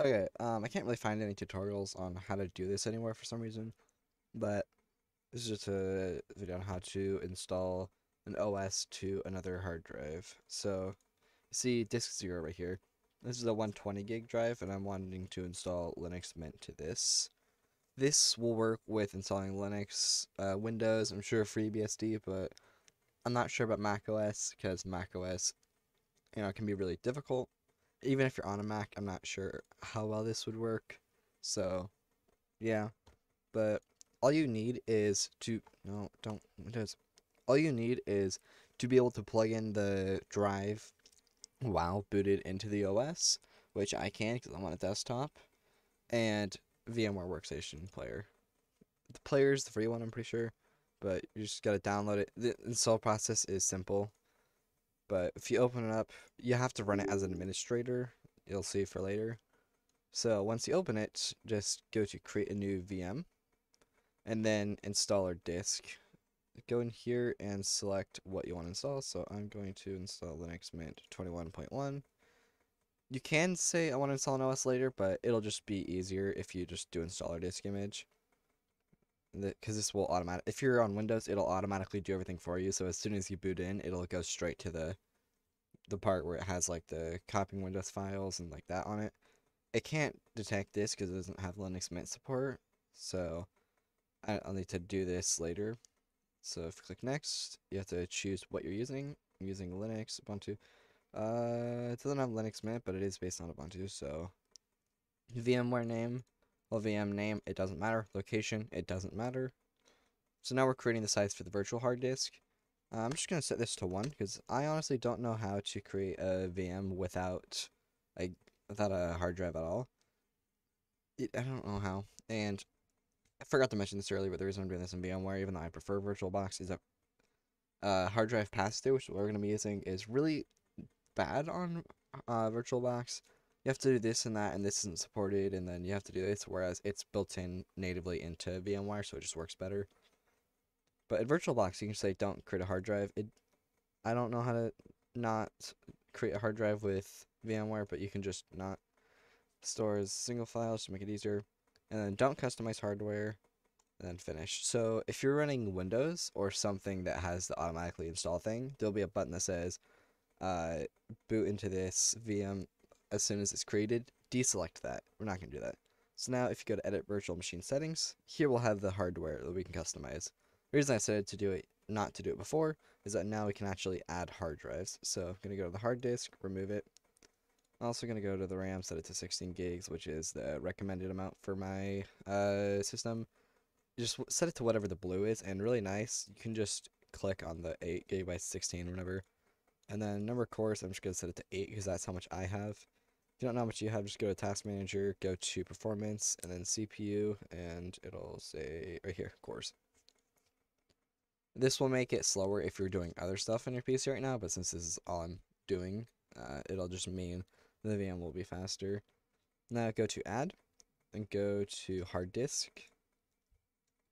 Okay, um, I can't really find any tutorials on how to do this anywhere for some reason, but this is just a video on how to install an OS to another hard drive. So, see disk zero right here. This is a 120 gig drive, and I'm wanting to install Linux Mint to this. This will work with installing Linux, uh, Windows, I'm sure FreeBSD, but I'm not sure about Mac OS because Mac OS, you know, can be really difficult even if you're on a Mac, I'm not sure how well this would work. So, yeah. But all you need is to no, don't Windows. All you need is to be able to plug in the drive while booted into the OS, which I can because I'm on a desktop, and VMware Workstation Player. The player is the free one, I'm pretty sure, but you just gotta download it. The install process is simple. But if you open it up, you have to run it as an administrator. You'll see for later. So once you open it, just go to create a new VM and then installer disk. Go in here and select what you want to install. So I'm going to install Linux Mint 21.1. You can say I want to install an OS later, but it'll just be easier if you just do installer disk image because this will automatic. If you're on Windows, it'll automatically do everything for you. So as soon as you boot in, it'll go straight to the the part where it has like the copying Windows files and like that on it. It can't detect this because it doesn't have Linux Mint support. So I'll need to do this later. So if you click next, you have to choose what you're using. I'm using Linux, Ubuntu. Uh, it doesn't have Linux Mint, but it is based on Ubuntu. So VMware name well, VM name, it doesn't matter. Location, it doesn't matter. So now we're creating the size for the virtual hard disk. Uh, I'm just going to set this to 1 because I honestly don't know how to create a VM without a, without a hard drive at all. It, I don't know how. And I forgot to mention this earlier, but the reason I'm doing this in VMware, even though I prefer VirtualBox, is that uh, hard drive pass-through, which we're going to be using, is really bad on uh, VirtualBox you have to do this and that, and this isn't supported, and then you have to do this, whereas it's built in natively into VMware, so it just works better. But in VirtualBox, you can say don't create a hard drive. It, I don't know how to not create a hard drive with VMware, but you can just not store as single files to make it easier. And then don't customize hardware, and then finish. So if you're running Windows or something that has the automatically install thing, there'll be a button that says uh, boot into this VM as soon as it's created, deselect that. We're not going to do that. So now if you go to edit virtual machine settings, here we'll have the hardware that we can customize. The reason I said to do it, not to do it before, is that now we can actually add hard drives. So I'm going to go to the hard disk, remove it. I'm also going to go to the RAM, set it to 16 gigs, which is the recommended amount for my uh, system. Just set it to whatever the blue is, and really nice, you can just click on the 8 gig by 16 or whatever. And then number of cores, I'm just going to set it to 8 because that's how much I have you don't know how much you have, just go to Task Manager, go to Performance, and then CPU, and it'll say right here, cores. This will make it slower if you're doing other stuff on your PC right now, but since this is all I'm doing, uh, it'll just mean the VM will be faster. Now go to Add, and go to Hard Disk.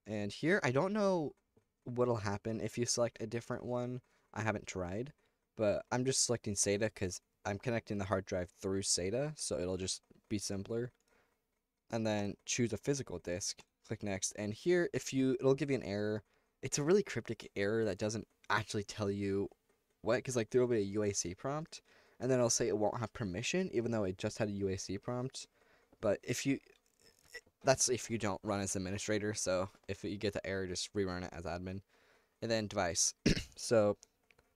And here, I don't know what'll happen if you select a different one. I haven't tried, but I'm just selecting SATA because I'm connecting the hard drive through SATA, so it'll just be simpler. And then choose a physical disk, click next, and here if you it'll give you an error. It's a really cryptic error that doesn't actually tell you what, because like there will be a UAC prompt, and then it'll say it won't have permission, even though it just had a UAC prompt. But if you that's if you don't run as administrator, so if you get the error, just rerun it as admin. And then device. so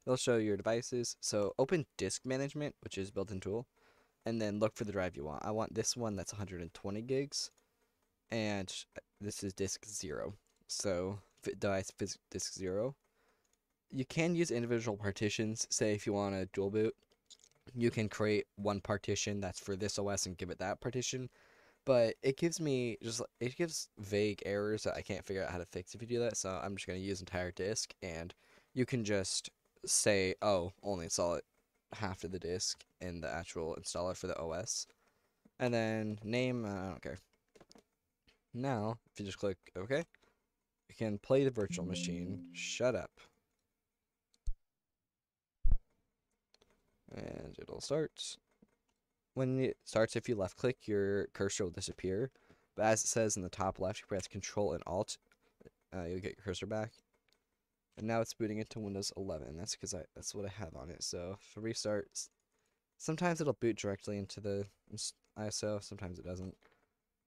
They'll show your devices. So open disk management, which is built-in tool, and then look for the drive you want. I want this one that's 120 gigs, and uh, this is disk zero. So device disk zero. You can use individual partitions. Say if you want a dual boot, you can create one partition that's for this OS and give it that partition. But it gives me just it gives vague errors that I can't figure out how to fix if you do that. So I'm just gonna use entire disk, and you can just say, oh, only install it half of the disk in the actual installer for the OS. And then name, uh, I don't care. Now, if you just click OK, you can play the virtual machine. Shut up. And it'll start. when it starts, if you left click, your cursor will disappear. But as it says in the top left, you press Control and Alt, uh, you'll get your cursor back. And now it's booting into Windows 11. That's because I that's what I have on it. So if I sometimes it'll boot directly into the ISO, sometimes it doesn't.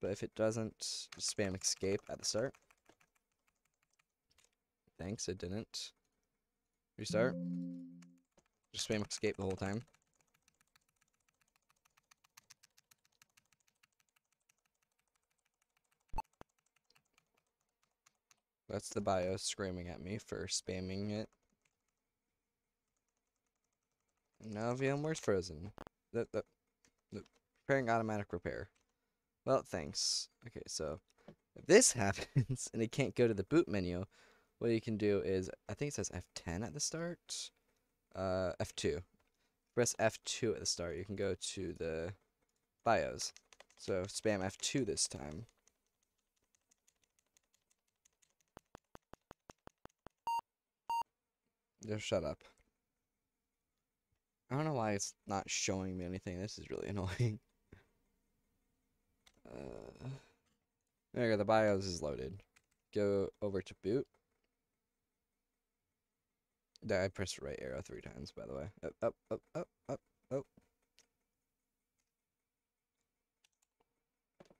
But if it doesn't, spam escape at the start. Thanks, it didn't. Restart. Just spam escape the whole time. That's the BIOS screaming at me for spamming it. Now VMware's frozen. The, the, the preparing automatic repair. Well, thanks. Okay, so if this happens and it can't go to the boot menu, what you can do is, I think it says F10 at the start. Uh, F2. Press F2 at the start. You can go to the BIOS. So spam F2 this time. Just shut up. I don't know why it's not showing me anything. This is really annoying. Uh, there go. The BIOS is loaded. Go over to boot. I pressed right arrow three times, by the way. Up, up, up, up, up, up.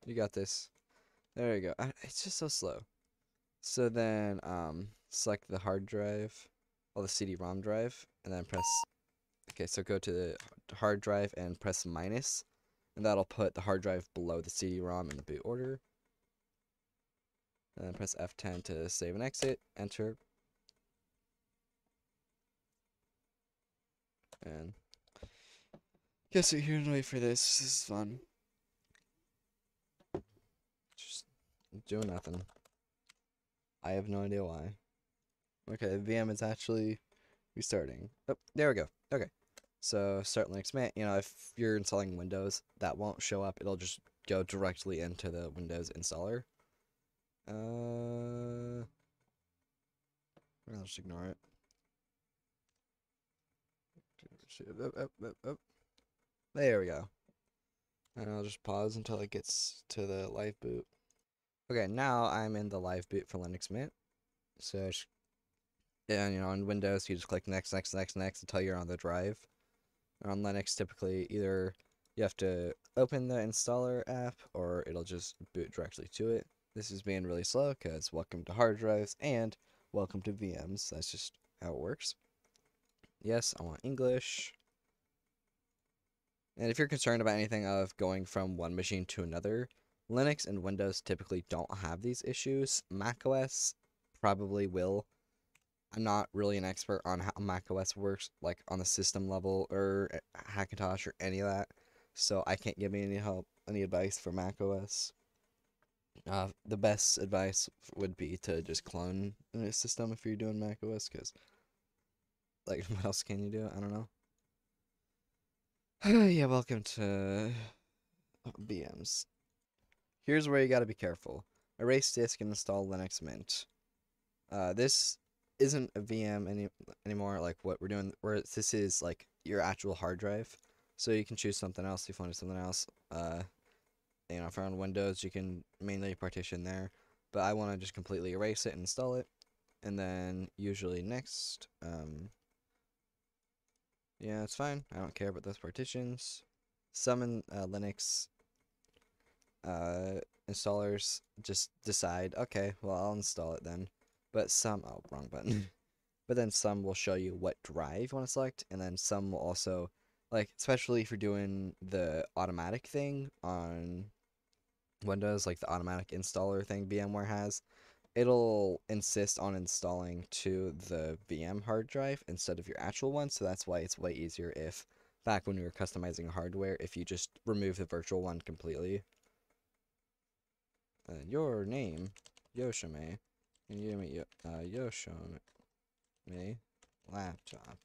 You got this. There you go. I, it's just so slow. So then, um, select the hard drive, or the CD-ROM drive, and then press. Okay, so go to the hard drive and press minus, and that'll put the hard drive below the CD-ROM in the boot order. And then press F10 to save and exit. Enter. And guess you're here to wait for this. This is fun. Just doing nothing. I have no idea why. Okay, VM is actually restarting. Oh, there we go. Okay. So start Linux Mint. You know, if you're installing Windows, that won't show up. It'll just go directly into the Windows installer. Uh, I'll just ignore it. There we go. And I'll just pause until it gets to the live boot. Okay, now I'm in the live boot for Linux Mint. So, and you know, on Windows, you just click next, next, next, next until you're on the drive. On Linux, typically, either you have to open the installer app or it'll just boot directly to it. This is being really slow because welcome to hard drives and welcome to VMs. That's just how it works. Yes, I want English. And if you're concerned about anything of going from one machine to another, Linux and Windows typically don't have these issues. macOS probably will. I'm not really an expert on how macOS works, like on the system level or eh, Hackintosh or any of that. So I can't give you any help, any advice for macOS. Uh, the best advice would be to just clone the system if you're doing macOS, because like, what else can you do? I don't know. yeah, welcome to VMs. Here's where you gotta be careful. Erase disk and install Linux Mint. Uh, this isn't a VM any anymore. Like what we're doing, where this is like your actual hard drive. So you can choose something else if you want to something else. Uh, you know, if you're on Windows, you can mainly partition there. But I want to just completely erase it and install it. And then usually next, um, yeah, it's fine. I don't care about those partitions. Some in uh, Linux uh, installers just decide, okay, well, I'll install it then. But some, oh, wrong button. but then some will show you what drive you want to select, and then some will also, like, especially if you're doing the automatic thing on Windows, like the automatic installer thing VMware has, it'll insist on installing to the VM hard drive instead of your actual one. So that's why it's way easier if back when we were customizing hardware, if you just remove the virtual one completely. Uh, your name, Yoshime, and you me uh, me laptop.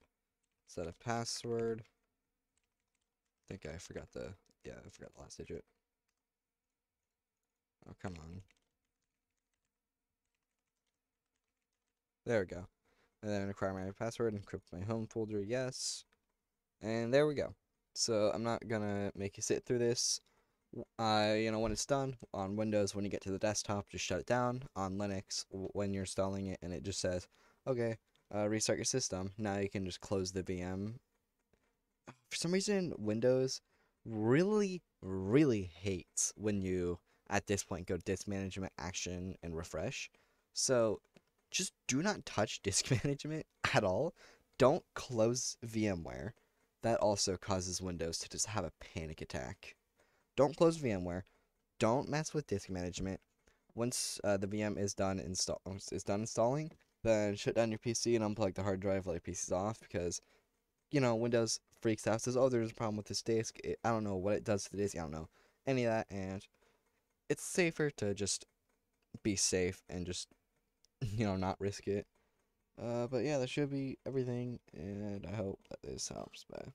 Set a password. I think I forgot the, yeah, I forgot the last digit. Oh, come on. There we go. And then acquire my password, encrypt my home folder, yes. And there we go. So I'm not gonna make you sit through this. Uh, you know, when it's done on Windows, when you get to the desktop, just shut it down. On Linux, when you're installing it, and it just says, "Okay, uh, restart your system." Now you can just close the VM. For some reason, Windows really, really hates when you at this point go disk management action and refresh. So just do not touch disk management at all. Don't close VMware. That also causes Windows to just have a panic attack. Don't close VMware. Don't mess with disk management. Once uh, the VM is done install is done installing, then shut down your PC and unplug the hard drive, your PCs off because you know Windows freaks out says, "Oh, there's a problem with this disk." It, I don't know what it does to the disk. I don't know any of that, and it's safer to just be safe and just you know not risk it. Uh, but yeah, that should be everything, and I hope that this helps. Bye.